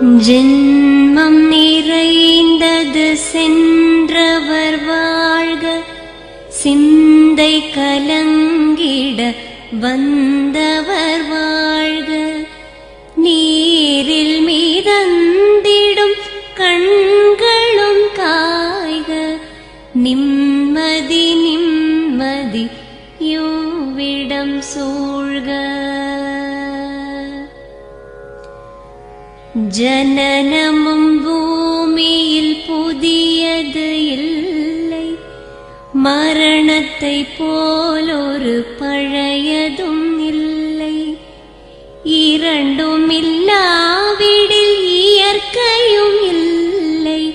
ஜென்மம் நிறைந்தது சென்றவர் வாழ்க சிந்தை கலங்கிட வந்தவர் வாழ்க. நீரில் மீதந்திடும் கண்களும் காய்க நிம்மதி நிம்மதி யோவிடம் சூழ்க. ஜனனமும் பூமியில் புதியது இல்லை. மரணத்தை போலொரு பழையதும் இல்லை. இரண்டும் இல்லாவிடில் இயற்கையும் இல்லை.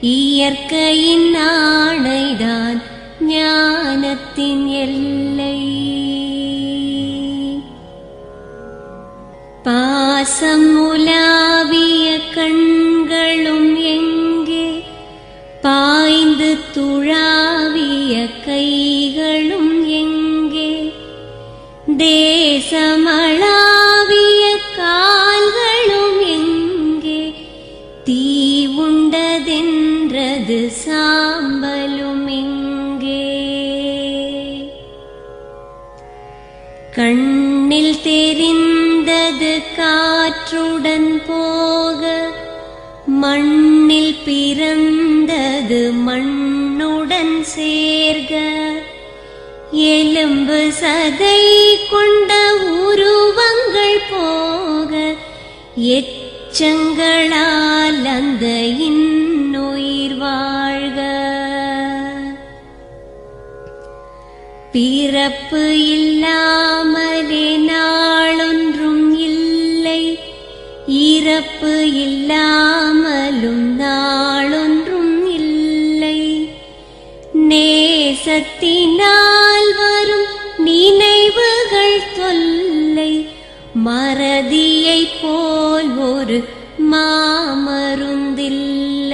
இயற்கையின் ஆணைதான் ஞானத்தின் எல்லை. பாசம் எனது சாம்பலும் எங்கே கண்ணில் தெரிந்தது காற்றுடன் போக மண்ணில் பிறந்தது மண்ணுடன் சேர்க. எலும்பு சதை கொண்ட உருவங்கள் போக எச்சங்களால் அந்த பிறப்பு இல்லாமலே நாளொன்றும் இல்லை. இறப்பு இல்லாமலும் நாளொன்றும் இல்லை. நேசத்தினால் வரும் நினைவுகள் தொல்லை. மறதியைப் போல் ஒரு மாமருந்தில்லை.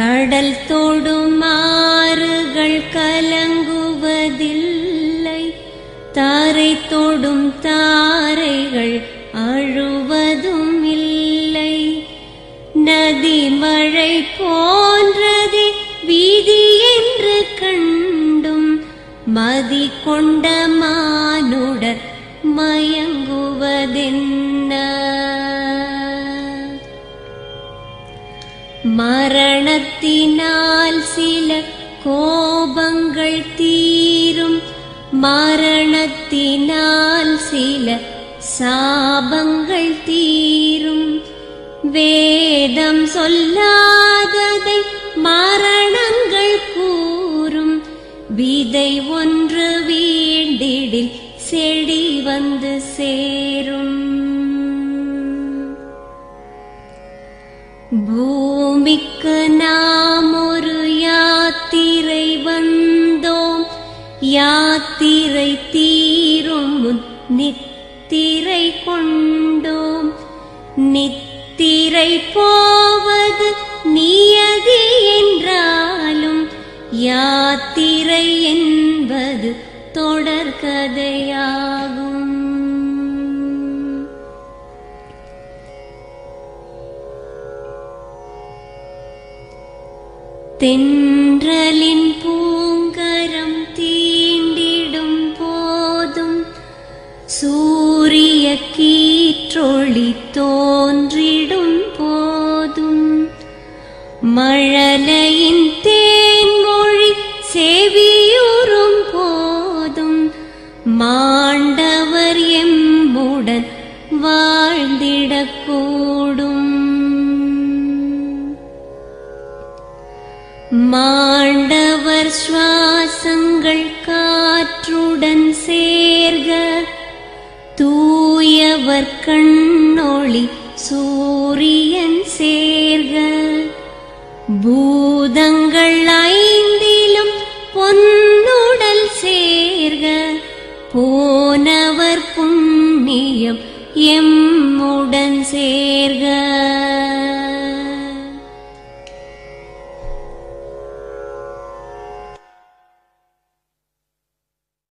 கடல் தொடும் கலங்குவதில்லை. தாரை தொடும் தாரைகள் அழுவதும் இல்லை. நதி மழை போன்றது வீதி என்று கண்டும் மதி கொண்ட மானுடர் மயங்குவதென்ன? மரணத்தினால் சில கோபங்கள் தீரும். மரணத்தினால் சில சாபங்கள் தீரும். வேதம் சொல்லாததை மரணங்கள் கூறும். விதை ஒன்று வீண்டிடில் செடி வந்து சேரும். பூ நித்திரை போவது நியதி என்றாலும் யாத்திரை என்பது தொடர்கதையாகும் தென்றலின் பூங்கரம் தீண்டிடும் போதும் சூரிய கீற்றொழித்தோ மாண்டவர் எம்புடன் வாழ்ந்திடக்கூடும். மாண்டவர் சுவாசங்கள் காற்றுடன் சேர்க. தூயவர் கண்ணொளி சூரியன் சேர்க. பூ சேர்க